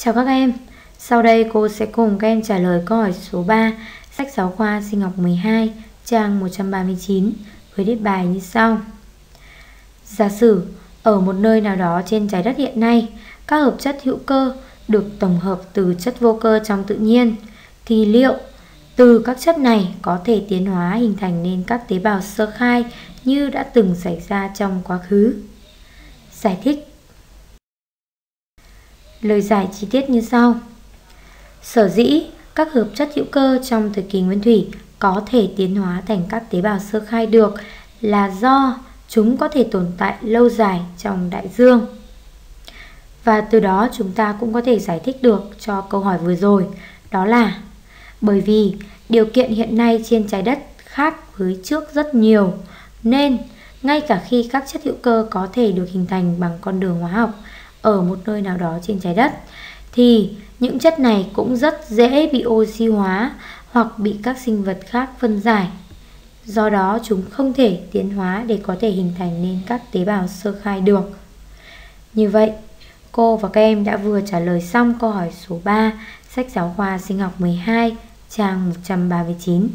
Chào các em, sau đây cô sẽ cùng các em trả lời câu hỏi số 3 sách giáo khoa sinh học 12 trang 139 với đề bài như sau. Giả sử ở một nơi nào đó trên trái đất hiện nay, các hợp chất hữu cơ được tổng hợp từ chất vô cơ trong tự nhiên thì liệu từ các chất này có thể tiến hóa hình thành nên các tế bào sơ khai như đã từng xảy ra trong quá khứ. Giải thích Lời giải chi tiết như sau Sở dĩ các hợp chất hữu cơ trong thời kỳ nguyên thủy có thể tiến hóa thành các tế bào sơ khai được là do chúng có thể tồn tại lâu dài trong đại dương. Và từ đó chúng ta cũng có thể giải thích được cho câu hỏi vừa rồi, đó là bởi vì điều kiện hiện nay trên trái đất khác với trước rất nhiều, nên ngay cả khi các chất hữu cơ có thể được hình thành bằng con đường hóa học ở một nơi nào đó trên trái đất, thì những chất này cũng rất dễ bị oxy hóa hoặc bị các sinh vật khác phân giải. Do đó chúng không thể tiến hóa để có thể hình thành nên các tế bào sơ khai được. Như vậy, cô và các em đã vừa trả lời xong câu hỏi số 3 sách giáo khoa sinh học 12 trang 139.